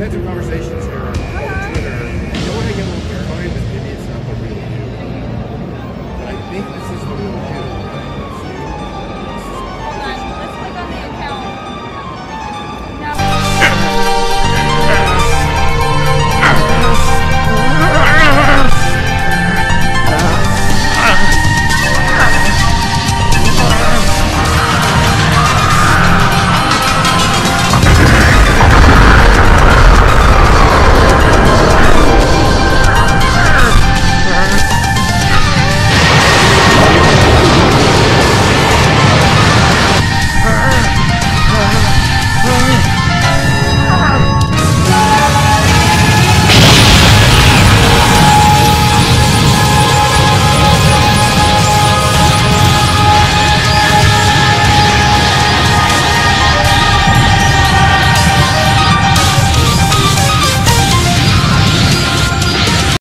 we've had some conversations here on Twitter. I don't I get a little terrified, maybe it's not the real you. But I think this is the real you.